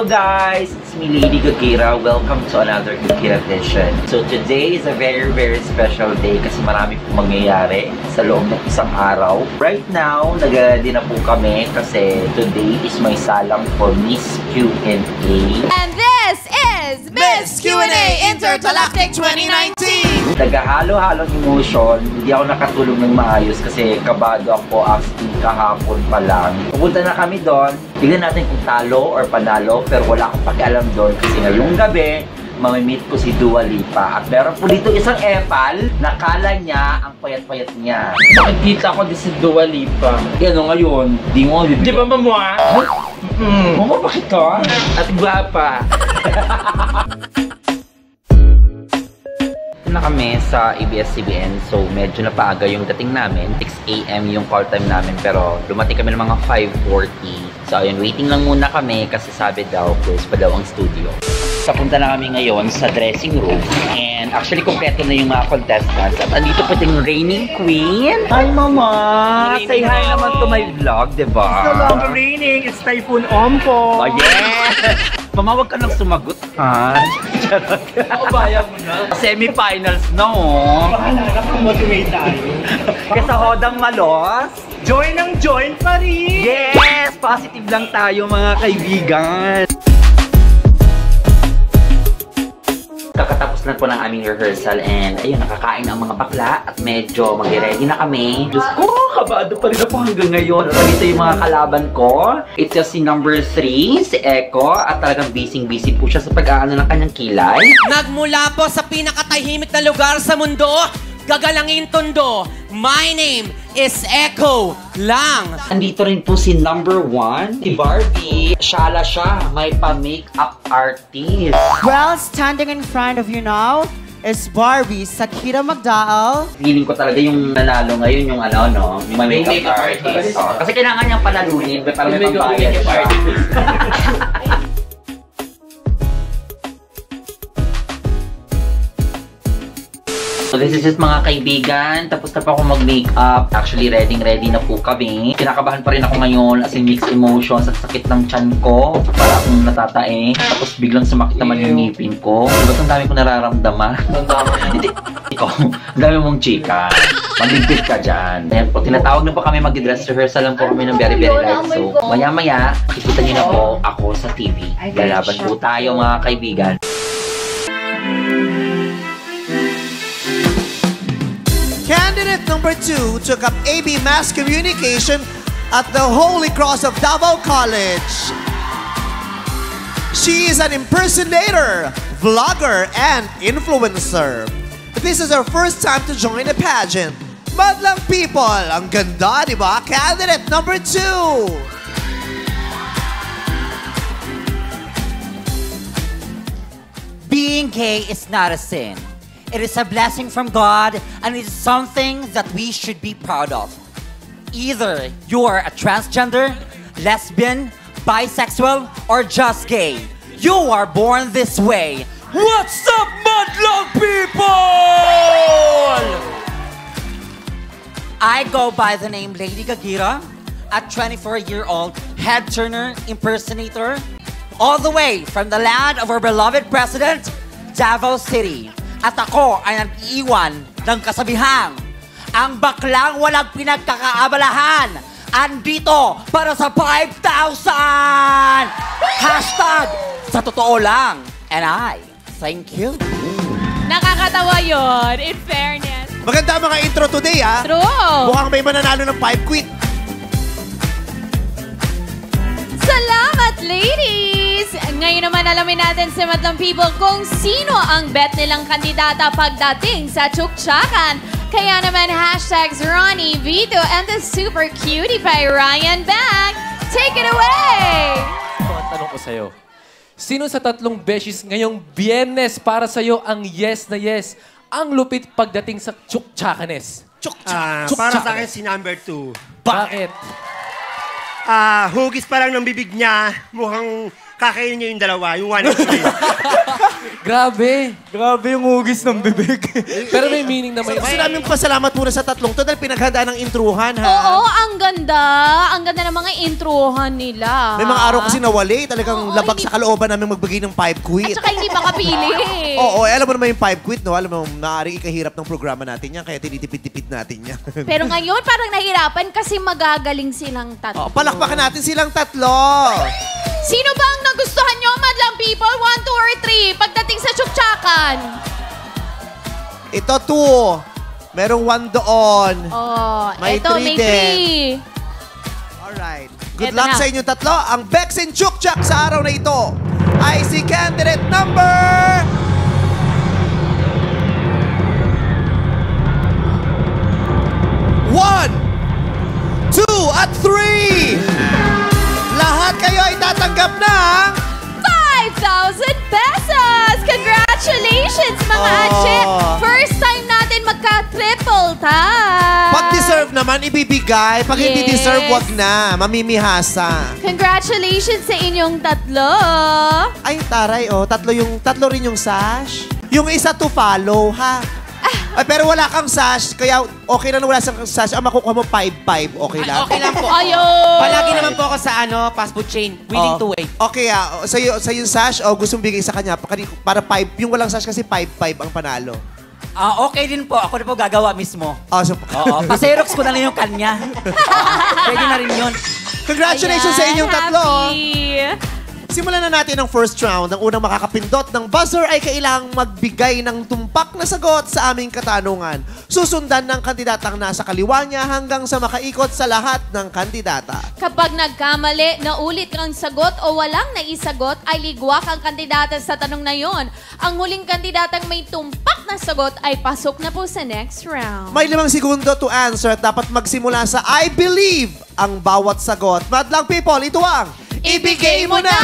Hello guys, it's me Lady Gagira. Welcome to another Gagira edition. So today is a very very special day kasi marami pong mangyayari sa loob ng isang araw. Right now, nag-ready na po kami kasi today is my salang for Miss Q&A. And is Miss Q&A Intergalactic 2019! Nagahalo-halong emotion, hindi ako nakatulog ng maayos kasi kabado ako in kahapon pa lang. Pupunta na kami doon, tignan natin kung talo or panalo pero wala akong pakialam doon kasi ngayong gabi, mamimit ko si Dua Lipa. At meron po dito isang epal, nakala niya ang payat-payat niya. Nakikita ko din si Dua Lipa. Yan o ngayon, di mo. Di ba mamua? Mm. Mama, bakit ka? At gwapa. Ito na kami sa ABS-CBN. So, medyo napaaga yung dating namin. 6 a.m. yung call time namin. Pero, dumating kami ng mga 5.40. So, ayun, waiting lang muna kami kasi sabi daw, close pa daw ang studio. Papunta na kami ngayon sa dressing room. And actually, kompleto na yung mga contestants. At andito po yung reigning queen. Hi, Mama! Say hi naman to my vlog, di ba? No longer raining, it's Typhoon Ompo. Oh, yes! Mama, wag ka nang sumagot, ha? Kabayan mo na. Semi-finals na, oh. Bahala ka, promotivate tayo. Kesa hodang malos. Join ang join pa rin! Yes! Positive lang tayo, mga kaibigan. Kakatapos na po ng aming rehearsal and ayun, nakakain na ang mga bakla at medyo mag-ready na kami. Diyos ko, kabado pa rin ako hanggang ngayon. At dito yung mga kalaban ko. It's just si number 3, si Echo. At talagang busy-busy po siya sa pag-aano ng kanyang kilay. Nagmula po sa pinakatahimik na lugar sa mundo, gagalangin tondo. My name is Echo Lang. Andito rin po si number 1, si Barbie. Shala siya, may pa-makeup artist. Well, standing in front of you now is Barbie Sakira Magdaal. Feeling ko talaga yung nanalo ngayon yung ano, no? Yung may makeup, makeup artist. artist. Oh, kasi kailangan niyang panalunin para may May pambayad makeup siya. this is just mga kaibigan. Tapos na pa ako mag-makeup. Actually, ready-ready na po kami. Kinakabahan pa rin ako ngayon as in mixed emotions at sakit ng chan ko. Para akong natatae. Tapos biglang sumakit naman yung ngipin ko. Diba ang dami ko nararamdaman? Hindi. Ikaw, ang dami mong chika. Magligpit ka dyan. Ayan po, tinatawag na po kami mag-dress rehearsal lang po kami ng very very light. So, maya-maya, ikita niyo na po ako sa TV. Lalaban po tayo mga kaibigan. Candidate number two took up AB Mass Communication at the Holy Cross of Davao College. She is an impersonator, vlogger, and influencer. This is her first time to join a pageant. Madlang people, ang ganda, di? Candidate number two. Being gay is not a sin. It is a blessing from God and it is something that we should be proud of. Either you are a transgender, lesbian, bisexual, or just gay. You are born this way. What's up, Mudlong people? I go by the name Lady Gagira, a 24-year-old head turner impersonator, all the way from the land of our beloved president, Davao City. At ako ay nag-iwan ng kasabihang, ang baklang walang pinagkakaabalahan, andito para sa 5,000! Hashtag, sa totoo lang. And I, thank you. Nakakatawa yon in fairness. Maganda ang mga intro today, ha? True! Mukhang may mananalo ng 5 quit. Salamat, ladies! Ngayon naman alamin natin sa Madlang People kung sino ang bet nilang kandidata pagdating sa Chukchakan. Kaya naman, hashtags Ronnie, Vito, and the super cutie pie Ryan back. Take it away! Ito ang tanong ko sa'yo. Sino sa tatlong beshes ngayong biyernes para sa'yo ang yes na yes? Ang lupit pagdating sa tsuktsakaness. Ah, Chuk- para sa akin si number two. Bakit? Ah, hugis pa lang ng bibig niya, mukhang kakainin niyo yung dalawa, yung one and three. Grabe. Grabe yung hugis ng bibig. Pero may meaning naman. Gusto namin pasalamat muna sa tatlong to dahil pinaghandaan ng intruhan, ha? Oo, ang ganda. Ang ganda ng mga introhan nila. May mga araw kasi nawali. Talagang Oo, labag hindi- sa kalooban namin magbigay ng five At quit. saka hindi makapili. Oo, eh, alam mo naman yung five quit, no? Alam mo, maaaring ikahirap ng programa natin yan, kaya tinitipid-tipid natin yan. Pero ngayon, parang nahirapan kasi magagaling silang tatlo. Oh, palakpakan natin silang tatlo. Sino ba ang nagustuhan nyo, madlang people? One, two, or three? Pagdating sa tsuktsakan. Ito, two. Merong one doon. Oh, May eto, three may din. three. Alright. Good Eto luck na. sa inyo tatlo. Ang Bexin Chukchak sa araw na ito ay si candidate number... One, two, at three! Lahat kayo ay tatanggap ng... 5,000 pesos! Congratulations, mga Oh. atse! First time natin magka-triple tap! Pag deserve naman, ibibigay. Pag hindi Yes. deserve, wag na. Mamimihasa. Congratulations sa inyong tatlo! Ay, taray, oh. Tatlo, yung, tatlo rin yung sash. Yung isa to follow, ha? Ay, pero wala kang sash, kaya okay na na wala kang sash. Ang makukuha mo 5-5, okay lang? Okay lang po. Ayun! Palagi naman po ako sa ano, fast food chain. Willing Oh. to wait. Okay, ah. Sa, sa yung sash, o gusto mong bigay sa kanya, para, para 5. Yung walang sash kasi 5-5 ang panalo. Ah, okay din po. Ako na po gagawa mismo. Oh, so, Oo. Paserox ko na lang yung kanya. Pwede na rin yun. congratulations sa inyong tatlo. happy. Simulan na natin ang first round. Ang unang makakapindot ng buzzer ay kailangang magbigay ng tumpak na sagot sa aming katanungan. Susundan ng kandidatang nasa kaliwa niya hanggang sa makaikot sa lahat ng kandidata. Kapag nagkamali, naulit ang sagot o walang naisagot, ay ligwak ang kandidata sa tanong na yon. Ang huling kandidatang may tumpak na sagot ay pasok na po sa next round. May limang segundo to answer at dapat magsimula sa I believe ang bawat sagot. Madlang people, ito ang Ibigay mo na!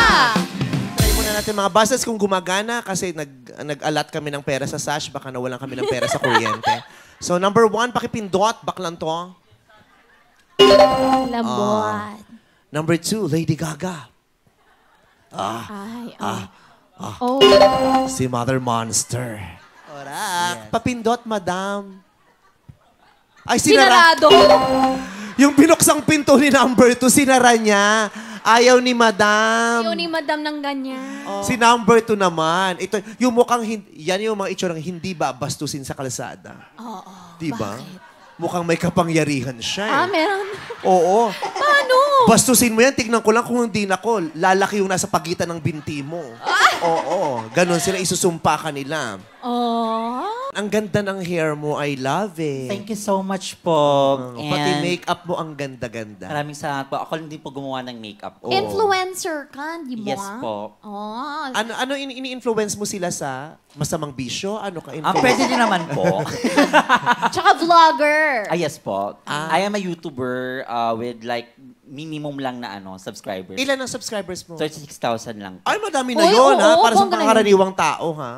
Try muna natin mga buses kung gumagana kasi nag, nag-alat kami ng pera sa Sash. Baka nawalan kami ng pera sa kuryente. So number one, pakipindot. Baklan to. Lambot. Number two, Lady Gaga. Ay, Ah, oh. Oh. Si Mother Monster. Orak. Papindot, madam. Ay, sinara. Sinarado. Yung binuksang pinto ni number two, sinara niya. Ayaw ni madam. Yun ni madam ng ganyan. Si number two naman. Ito, yung mukhang, hin- yan yung mga itsurang hindi ba bastusin sa kalsada. Oo. Di ba? Bakit? Mukhang may kapangyarihan siya eh. Ah, meron. Oo. Paano? Bastusin mo yan, tignan ko lang kung hindi nako. Lalaki yung nasa pagitan ng binti mo. Oo. Ganon sila, isusumpa ka nila. Oh. Ang ganda ng hair mo, I love it. Thank you so much po. Pati And makeup mo, ang ganda-ganda. Maraming salamat po. Ako lang din po gumawa ng makeup. Oo. Influencer ka, di ba? Yes po. Oh. Ano ano ini- ini-influence mo sila sa masamang bisyo? Ano ka Ah, influence? pwede din naman po. Tsaka vlogger. ah, yes po. Ah. I am a YouTuber uh, with like minimum lang na ano subscribers. Ilan ang subscribers mo? 36,000 lang. Ay, madami na Uy, yun, ha? oo, Para sa bongga na yun. pangkaraniwang tao, ha?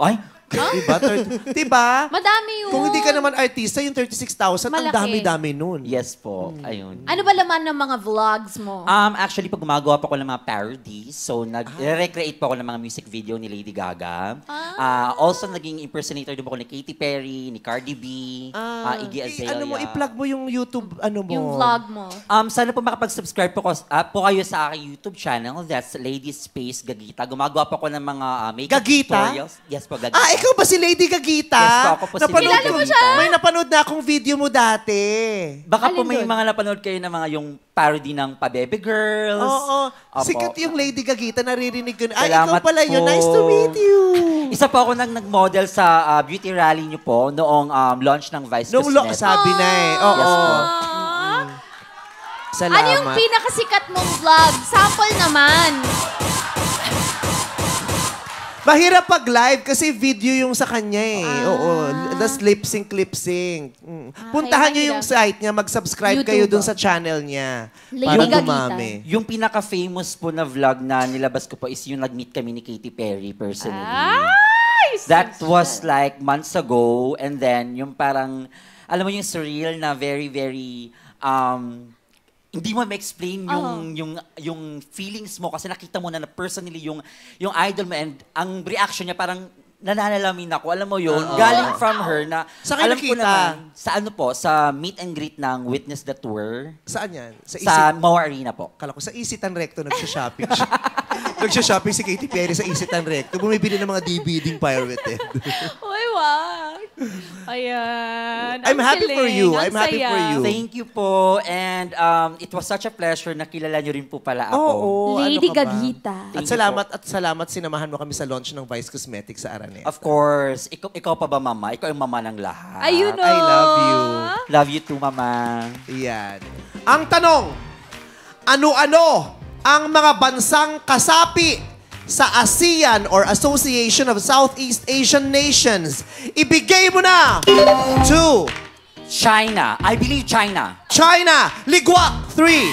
Ay, Diba? Thir- diba? Madami yun. Kung hindi ka naman artista, yung 36,000, ang Malaki. dami-dami nun. yes po. Hmm. Ayun. Ano ba laman ng mga vlogs mo? Um, actually, pag gumagawa pa ako ng mga parodies, so nag-recreate pa ako ng mga music video ni Lady Gaga. Ah, also, naging impersonator din ako ni Katy Perry, ni Cardi B, ah, Iggy Eh, Azalea. ano mo, i-plug mo yung YouTube, ano mo? yung vlog mo. Um, sana po makapag-subscribe po, ko- ah, po kayo sa aking YouTube channel. That's Lady Space Gagita. Gumagawa pa ako ng mga ah, makeup Gagita? tutorials. Yes po, Gagita. Ah, ikaw ba si Lady Gagita? Yes po, ako po si Napanood Lady ko- Gagita. May napanood na akong video mo dati. Baka po Alin may dun? mga napanood kayo na mga yung parody ng Pa-Baby Girls. Oo. Opo. Sikat yung Lady Gagita, naririnig ko. na. Ay, ikaw Salamat pala yun. po. Nice to meet you. Isa po ako nang nag-model sa ah, beauty rally niyo po noong um, launch ng Vice Nung lo, Cosmetics. sabi na eh. Oo. Yes po. Salamat. Ano yung pinakasikat mong vlog? Sample naman. Mahirap pag live kasi video yung sa kanya eh. Ah. Oo. Das lip sync, lip sync. Mm. Ah, Puntahan kaya niyo yung mahirap. site niya, mag-subscribe YouTube, kayo dun sa channel niya. Lady Para Gagita. dumami. Yung pinaka-famous po na vlog na nilabas ko po is yung nag-meet kami ni Katy Perry personally. Ay! That was like months ago and then yung parang, alam mo yung surreal na very, very, um, hindi mo ma-explain yung yung yung feelings mo kasi nakita mo na, na personally yung yung idol mo and ang reaction niya parang nananalamin ako. Alam mo yun, galing from her na Sa alam ko nakita? naman, sa ano po, sa meet and greet ng Witness the Tour Saan yan? Sa sa Easy... Mawa Arena po. Kala ko, sa Isitan Recto nagsha-shopping siya. nagsha-shopping si Katy Perry sa Isitan Recto. Bumibili ng mga DVD pirated. Uy, wag. Ayan. I'm Ang happy for you. Ang I'm happy saya. for you. Thank you po and um, it was such a pleasure na kilala niyo rin po pala ako. Oo, Lady ano ka ba? Gagita. At salamat at salamat sinamahan mo kami sa launch ng Vice Cosmetics sa Araneta. Of course, ikaw, ikaw pa ba mama? Ikaw yung mama ng lahat. Ayun o. I love you. Love you too, mama. Yan. Ang tanong, ano-ano ang mga bansang kasapi sa ASEAN or Association of Southeast Asian Nations? Ibigay mo na! Two, China. I believe China. China, Ligwak, three,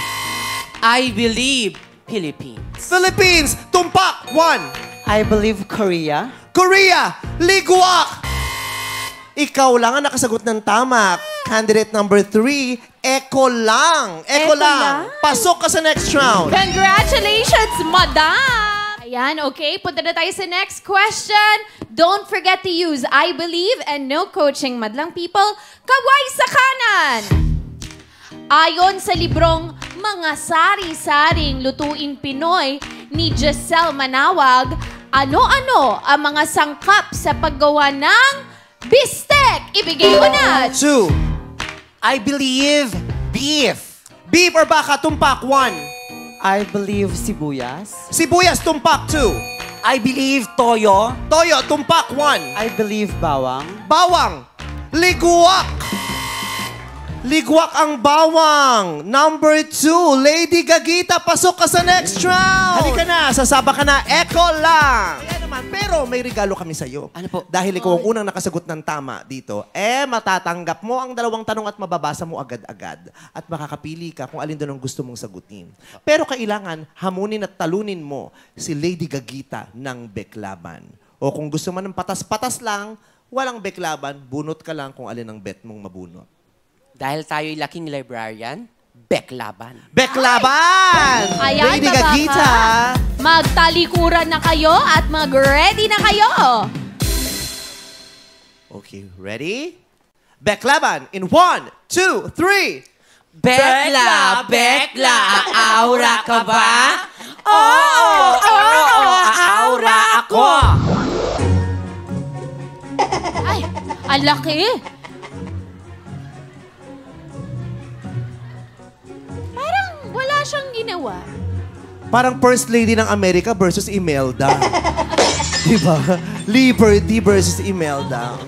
I believe Philippines. Philippines, Tumpak, one, I believe Korea. Korea, Ligwak! Ikaw lang ang nakasagot ng tama. Candidate number three, Eko lang. Eko, Eko lang. lang. Pasok ka sa next round. Congratulations, madam! Ayan, okay. Punta na tayo sa next question. Don't forget to use I believe and no coaching, madlang people. Kaway sa kanan! Ayon sa librong Mga Sari-Saring Lutuing Pinoy ni Giselle Manawag, ano-ano ang mga sangkap sa paggawa ng bistek? Ibigay mo na! Two, I believe beef. beef or baka, Tumpak, one. I believe sibuyas. Sibuyas, Tumpak, two. I believe toyo. Toyo, Tumpak, one. I believe bawang. Bawang, Ligwak. Ligwak ang bawang. Number two, Lady Gagita, pasok ka sa next round. Halika na, sasaba ka na, Eko lang. Kaya naman, pero may regalo kami sa'yo. Ano po? Dahil ikaw ang unang nakasagot ng tama dito, eh matatanggap mo ang dalawang tanong at mababasa mo agad-agad. At makakapili ka kung alin doon ang gusto mong sagutin. Pero kailangan hamunin at talunin mo si Lady Gagita ng Beklaban. O kung gusto mo ng patas-patas lang, walang Beklaban, bunot ka lang kung alin ang bet mong mabunot. Dahil tayo'y laking librarian, Beklaban. Beklaban! Ayan, Lady baba Gagita! Magtalikuran na kayo at mag-ready na kayo. Okay, ready? Beklaban in one, two, three. Bekla, Bekla, aura ka ba? Oo, oo, aura ako. Ay, ang laki. Siyang ginawa. Parang First Lady ng Amerika versus Imelda. diba? Liberty versus Imelda.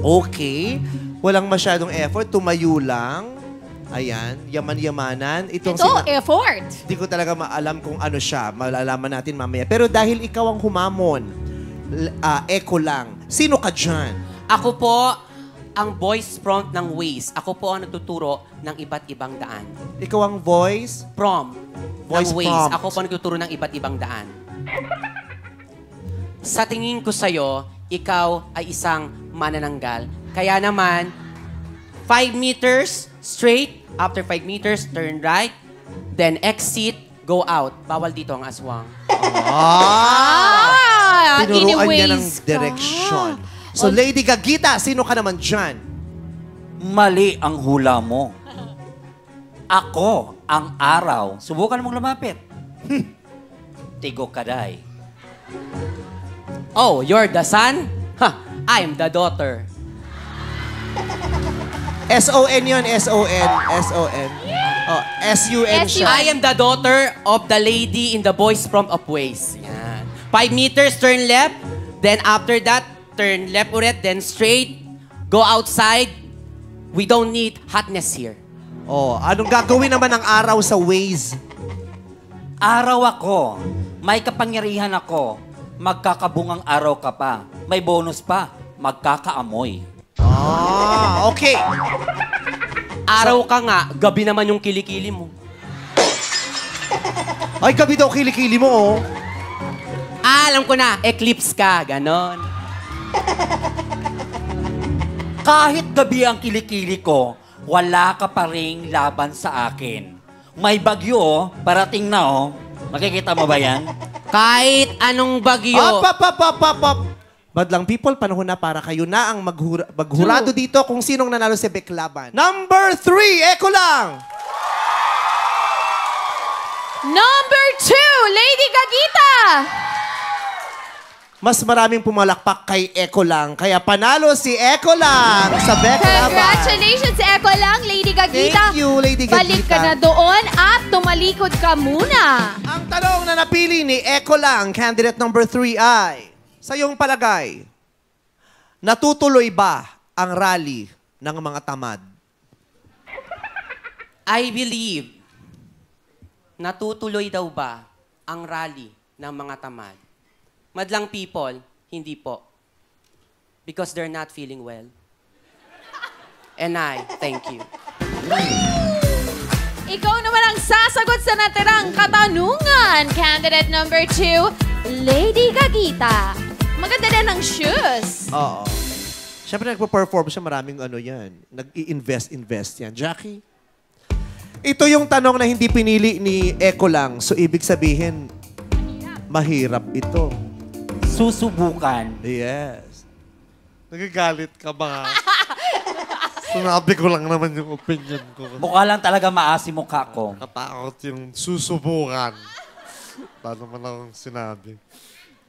Okay. Walang masyadong effort. Tumayo lang. Ayan. Yaman-yamanan. Itong Ito, sina- effort. Hindi ko talaga maalam kung ano siya. Malalaman natin mamaya. Pero dahil ikaw ang humamon, ah, echo lang. Sino ka dyan? Ako po ang voice prompt ng Waze. Ako po ang nagtuturo ng iba't ibang daan. Ikaw ang voice? Prompt Voice ng Waze. prompt. Ako po ang nagtuturo ng iba't ibang daan. Sa tingin ko sa'yo, ikaw ay isang manananggal. Kaya naman, 5 meters straight. After 5 meters, turn right. Then exit, go out. Bawal dito ang aswang. Ah, Tinuruan niya ng anyways So, Lady Gagita, sino ka naman dyan? Mali ang hula mo. Ako ang araw. Subukan mong lumapit. Hmm. Tigo kaday. Oh, you're the son? Ha, I'm the daughter. S-O-N yun, S-O-N, S-O-N. Oh, S-U-N siya. I am the daughter of the lady in the voice prompt of Waze. Yan. Five meters, turn left. Then after that, turn left ulit, then straight. Go outside. We don't need hotness here. Oh, anong gagawin naman ng araw sa Waze? Araw ako. May kapangyarihan ako. Magkakabungang araw ka pa. May bonus pa. Magkakaamoy. Ah, okay. Araw ka nga, gabi naman yung kilikili mo. Ay, gabi daw kilikili mo, oh. Ah, alam ko na, eclipse ka, ganon. Kahit gabi ang kilikili ko, wala ka pa ring laban sa akin. May bagyo, oh. Parating na, oh. Makikita mo ba yan? Kahit anong bagyo. Up, up, up, up, up. Madlang people, panahon na para kayo na ang maghura- maghurado dito kung sinong nanalo si Beklaban. Number three, Eko lang! Number two, Lady Gagita. Mas maraming pumalakpak kay Eko lang. Kaya panalo si Eko lang sa Beklaban. Congratulations, Eko lang, Lady Gagita. Thank you, Lady Gagita. Balik ka na doon at tumalikod ka muna. Ang tanong na napili ni Eko lang, candidate number three ay, sa iyong palagay, natutuloy ba ang rally ng mga tamad? I believe, natutuloy daw ba ang rally ng mga tamad? Madlang people, hindi po. Because they're not feeling well. And I, thank you. Ikaw naman ang sasagot sa natirang katanungan. Candidate number two, Lady Gagita. Maganda din ang shoes. Oo. Siyempre nagpo-perform siya, maraming ano yan. Nag-i-invest-invest yan. Jackie? Ito yung tanong na hindi pinili ni Eko lang. So, ibig sabihin, mahirap ito. Susubukan. Yes. Nagagalit ka ba? Sinabi ko lang naman yung opinion ko. Mukha lang talaga maasi mukha ko. Natakot yung susubukan. Paano man akong sinabi?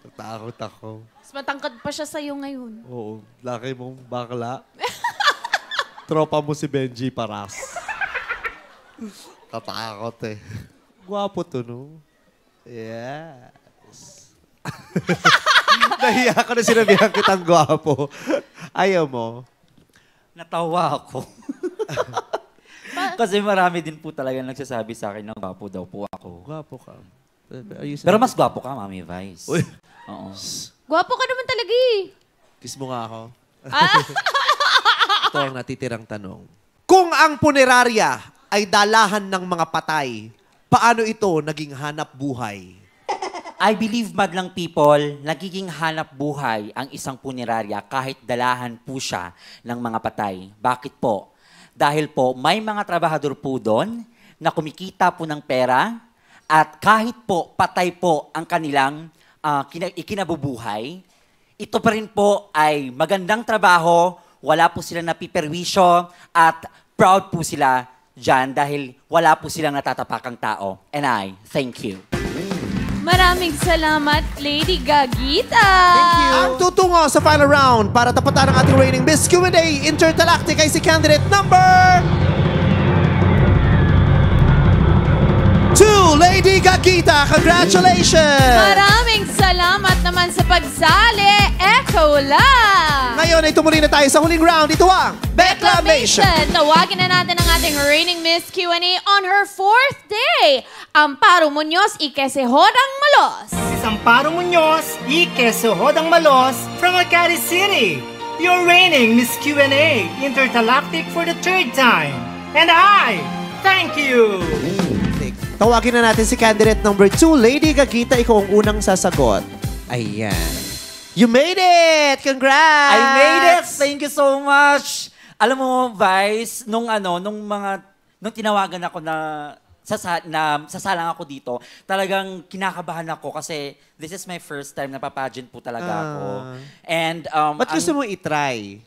Natakot ako. Mas matangkad pa siya sa'yo ngayon. Oo, laki mong bakla. Tropa mo si Benji Paras. Tatakot eh. Gwapo to, no? Yes. Nahiya ko na sinabihan kitang gwapo. Ayaw mo. Natawa ako. Kasi marami din po talaga nagsasabi sa akin na gwapo daw po ako. Gwapo ka. Are you Pero mas gwapo ka, Mami Vice. Uy. Oo. Gwapo ka naman talaga eh. Kiss mo nga ako. Ah, Ito ang natitirang tanong. Kung ang punerarya ay dalahan ng mga patay, paano ito naging hanap buhay? I believe, madlang people, nagiging hanap buhay ang isang punerarya kahit dalahan po siya ng mga patay. Bakit po? Dahil po, may mga trabahador po doon na kumikita po ng pera at kahit po patay po ang kanilang kina- ikinabubuhay, ito pa rin po ay magandang trabaho, wala po silang napiperwisyo at proud po sila dyan dahil wala po silang natatapakang tao. And I, thank you. Maraming salamat, Lady Gagita. Ang tutungo sa final round para tapatan ang ating reigning Miss Q&A Intergalactic ay si candidate number... Two, Lady Gagita. Congratulations! Maraming salamat naman sa pagsali. Echo lang. Ngayon ay tumuli na tayo sa huling round. Ito ang Beclamation. Tawagin na natin ang ating reigning Miss Q&A on her fourth day. Amparo Munoz y Quesehodang Malos. Si Samparo Munoz y Quesohodang Malos from Makati City. Your reigning Miss Q&A Intergalactic for the third time. And I, thank you! Tawagin na natin si candidate number two, Lady Gagita. Ikaw ang unang sasagot. Ayan. You made it! Congrats! I made it! Thank you so much! Alam mo, Vice, nung ano, nung mga, nung tinawagan ako na sasa, na sasalang ako dito, talagang kinakabahan ako kasi this is my first time na papageant po talaga ako. And, um, Ba't ang- gusto mo itry?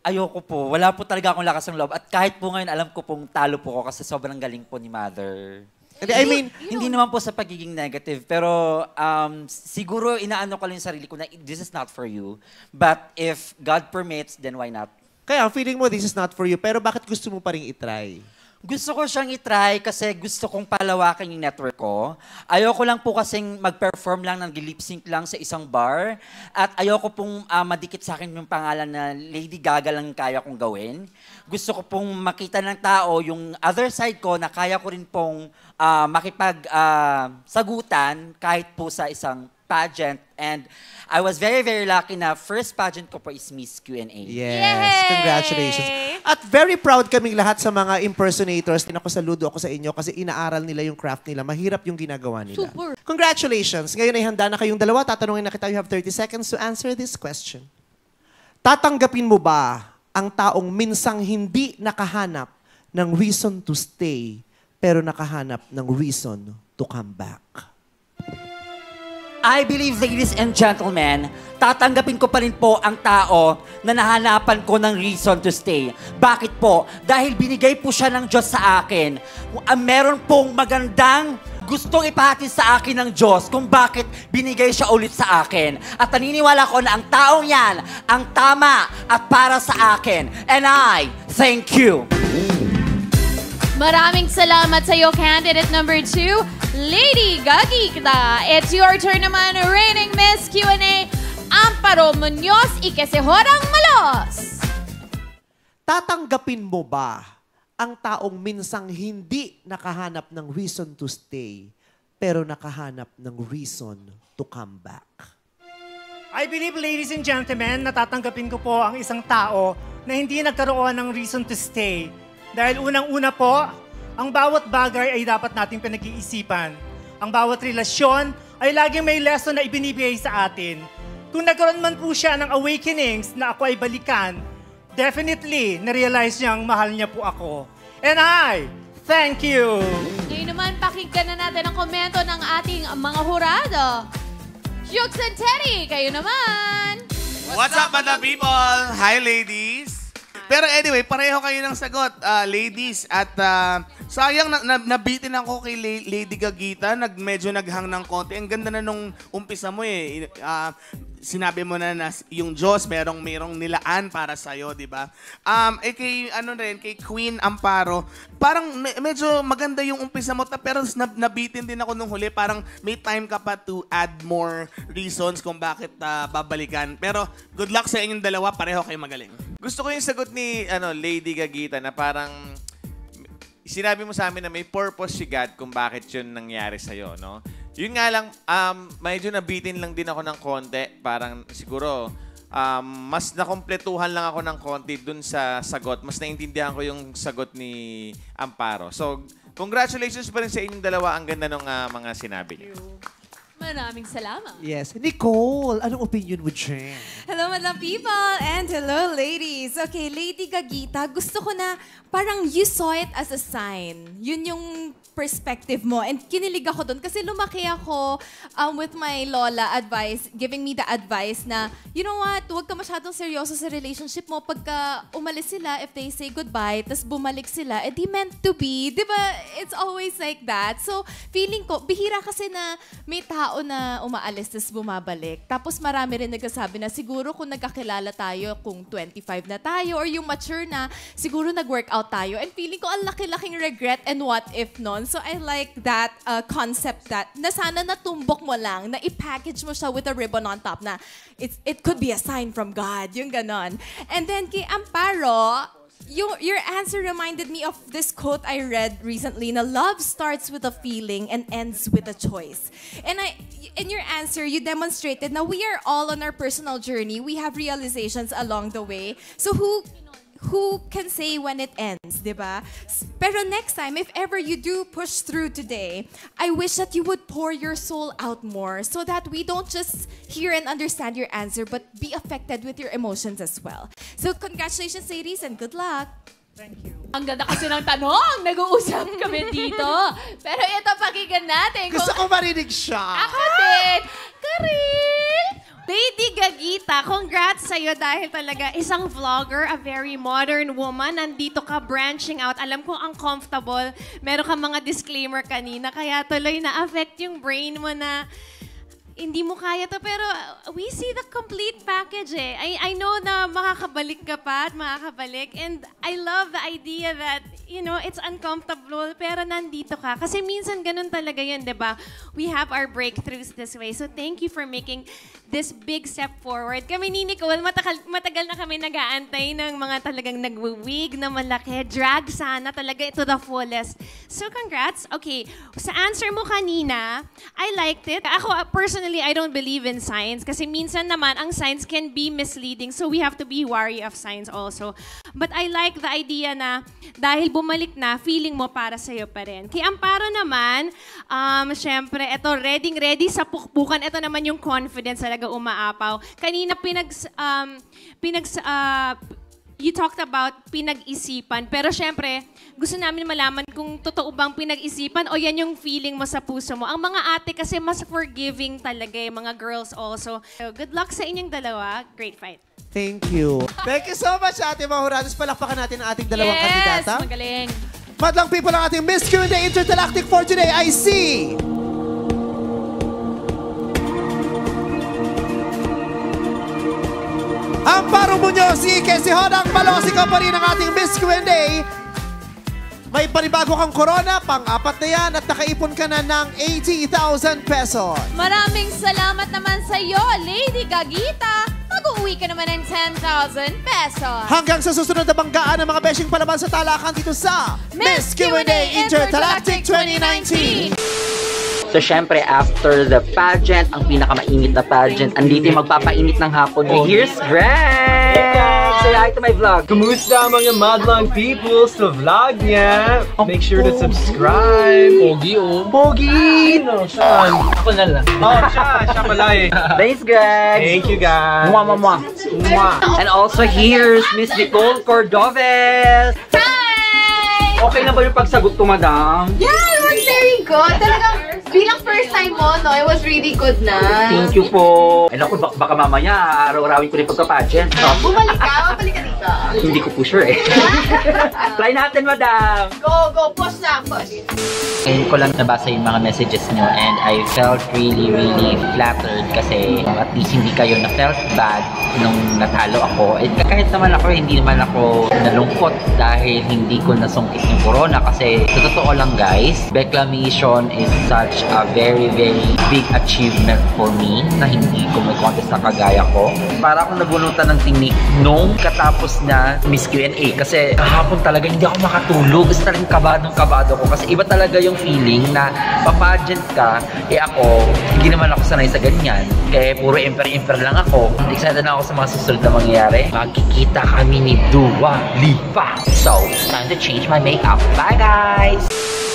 Ayoko po. Wala po talaga akong lakas ng loob. At kahit po ngayon, alam ko pong talo po ako kasi sobrang galing po ni Mother. Hindi, I mean, Hindi naman po sa pagiging negative, pero um, siguro inaano ko lang yung sarili ko na this is not for you. But if God permits, then why not? kaya feeling mo this is not for you, pero bakit gusto mo pa rin itry? Gusto ko siyang itry kasi gusto kong palawakan yung network ko. Ayoko lang po kasing mag-perform lang ng lip sync lang sa isang bar. At ayoko pong ah, madikit sa akin yung pangalan na Lady Gaga lang kaya kong gawin. Gusto ko pong makita ng tao yung other side ko na kaya ko rin pong ah, makipag ah, sagutan kahit po sa isang pageant. And I was very, very lucky na first pageant ko po is Miss Q&A. Yes, Yay! congratulations. At very proud kaming lahat sa mga impersonators. Ako saludo ako sa inyo kasi inaaral nila yung craft nila. Mahirap yung ginagawa nila. Super. Congratulations. Ngayon ay handa na kayong dalawa. Tatanungin na kita. You have 30 seconds to answer this question. Tatanggapin mo ba ang taong minsang hindi nakahanap ng reason to stay pero nakahanap ng reason to come back? I believe, ladies and gentlemen, tatanggapin ko pa rin po ang tao na nahanapan ko ng reason to stay. Bakit po? Dahil binigay po siya ng Diyos sa akin. Ah, Meron pong magandang gustong ipahatid sa akin ng Diyos kung bakit binigay siya ulit sa akin. At naniniwala ko na ang taong yan ang tama at para sa akin. And I thank you. Maraming salamat sa iyo, candidate number two, Lady Gagikta. It's your turn naman, reigning Miss Q&A, Amparo Munoz Ikesehorang Malos. Tatanggapin mo ba ang taong minsang hindi nakahanap ng reason to stay, pero nakahanap ng reason to come back? I believe, ladies and gentlemen, natatanggapin ko po ang isang tao na hindi nagkaroon ng reason to stay. Dahil unang-una po, ang bawat bagay ay dapat nating pinag-iisipan. Ang bawat relasyon ay laging may lesson na ibinibigay sa atin. Kung nagkaroon man po siya ng awakenings na ako ay balikan, definitely, na-realize niyang mahal niya po ako. And I, thank you! Ngayon naman, pakinggan na natin ang komento ng ating mga hurado. Jukes and Teddy, kayo naman! What's up, mga people? Hi, ladies! Pero anyway, pareho kayo ng sagot, ah, ladies. At ah, sayang, na, na, nabitin ako kay La- Lady Gagita. Nag, medyo naghang ng konti. Ang ganda na nung umpisa mo eh. Ah, sinabi mo na na yung Diyos merong merong nilaan para sa iyo, 'di ba? Um eh kay ano rin kay Queen Amparo, parang me- medyo maganda yung umpisa mo ta, pero nab- nabitin din ako nung huli, parang may time ka pa to add more reasons kung bakit ah, babalikan. Pero good luck sa inyong dalawa, pareho kayo magaling. Gusto ko yung sagot ni ano Lady Gagita na parang sinabi mo sa amin na may purpose si God kung bakit yun nangyari sa'yo, no? Yun nga lang, um, medyo nabitin lang din ako ng konti. Parang siguro, um, mas nakompletuhan lang ako ng konti dun sa sagot. Mas naintindihan ko yung sagot ni Amparo. So, congratulations pa rin sa inyong dalawa. Ang ganda ng mga sinabi niyo. Maraming salamat. Yes. Nicole, anong opinion mo dyan? Hello, madlang people! And hello, ladies! Okay, Lady Gagita, gusto ko na parang you saw it as a sign. Yun yung perspective mo. And kinilig ako doon kasi lumaki ako um, with my lola advice, giving me the advice na, you know what, huwag ka masyadong seryoso sa relationship mo. Pagka umalis sila, if they say goodbye, tas bumalik sila, eh meant to be. Di ba? It's always like that. So, feeling ko, bihira kasi na may tao na umaalis tas bumabalik. Tapos marami rin nagsasabi na siguro kung nagkakilala tayo, kung 25 na tayo, or yung mature na, siguro nag-workout tayo. And feeling ko, ang laki-laking regret and what if non. So I like that uh, concept that na sana natumbok mo lang, na i-package mo siya with a ribbon on top na it's, it could be a sign from God, yung ganon. And then kay Amparo, your, your answer reminded me of this quote I read recently na love starts with a feeling and ends with a choice. And I in your answer, you demonstrated na we are all on our personal journey. We have realizations along the way. So who who can say when it ends, di ba? Pero next time, if ever you do push through today, I wish that you would pour your soul out more so that we don't just hear and understand your answer, but be affected with your emotions as well. So congratulations, ladies, and good luck. Ang ganda kasi ng tanong. Nag-uusap kami dito. Pero ito, pakinggan natin. Gusto ko marinig siya. Ako din. Karil! Lady Gagita, congrats sa'yo dahil talaga isang vlogger, a very modern woman. Nandito ka branching out. Alam ko ang comfortable. Meron ka mga disclaimer kanina, kaya tuloy na-affect yung brain mo na hindi mo kaya to, pero we see the complete package eh. I, I know na makakabalik ka pa at makakabalik. And I love the idea that, you know, it's uncomfortable, pero nandito ka. Kasi minsan ganun talaga yun, di ba? We have our breakthroughs this way. So thank you for making this big step forward. Kami ni Nicole, matagal, matagal na kami nag-aantay ng mga talagang nagwawig na malaki. Drag sana talaga to the fullest. So congrats. Okay, sa answer mo kanina, I liked it. Ako, uh, personally, I don't believe in science kasi minsan naman, ang science can be misleading. So we have to be wary of science also. But I like the idea na dahil bumalik na, feeling mo para sa'yo pa rin. Kay Amparo naman, um, syempre, ito, ready-ready sa pukpukan. Ito naman yung confidence talaga umaapaw. Kanina pinag, um, pinag, uh, you talked about pinag-isipan. Pero syempre, gusto namin malaman kung totoo bang pinag-isipan o yan yung feeling mo sa puso mo. Ang mga ate kasi mas forgiving talaga eh, mga girls also. So, good luck sa inyong dalawa. Great fight. Thank you. Thank you so much, Ate Mahurados. Palakpakan natin ang ating dalawang yes, kandidata. magaling. Madlang people ang ating Miss Q&A Intergalactic for today. I see! Ang parong si Ike, si Hodang Malos, ikaw pa rin ang ating Miss Q&A. May panibago kang corona, pang-apat na yan, at nakaipon ka na ng 80,000 pesos. Maraming salamat naman sa iyo, Lady Gagita. Mag-uwi ka naman ng 10,000 pesos. Hanggang sa susunod na banggaan ng mga beshing palaban sa talakan dito sa Miss Q&A Intergalactic 2019. So, syempre, after the pageant, ang pinakamainit na pageant, andito yung magpapainit ng hapon. Here's Greg! Say hi to my vlog. Kumusta mga madlang people sa vlog niya? Make sure to subscribe. Pogi, oh. Pogi! Sino? Saan? Ako na lang. Oh, siya. Siya pala eh. Thanks, Greg! Thank you, guys. Mwah, mwah, mwah. Mwah. And also, here's Miss Nicole Cordoves. Hi! Okay na ba yung pagsagot ko, madam? Yeah, it was very good. Talagang bilang first time mo, no, it was really good na. Thank you po. Ay, naku, bak- baka mamaya, araw-arawin ko rin pagka-pageant. No? Bumalik ka, bumalik ka dito. Hindi ko po sure eh. Try natin, madam! Go, go, push na, push. Ngayon ko lang nabasa yung mga messages nyo and I felt really, really flattered kasi at least hindi kayo na-felt bad nung natalo ako. Eh, kahit naman ako, hindi naman ako nalungkot dahil hindi ko nasungkit yung corona kasi sa totoo lang guys, Beclamation is such a very, very big achievement for me na hindi ko may contest na kagaya ko. Para akong nabunutan ng tinik nung katapos na Miss Q&A kasi kahapon talaga hindi ako makatulog. Kasi talagang kabadong kabado ko kasi iba talaga yung feeling na papageant ka, eh ako, hindi naman ako sanay sa ganyan. Kaya puro emper-emper lang ako. Excited na ako sa mga susunod na mangyayari. Magkikita kami ni Dua Lipa. So, time to change my makeup. Bye guys!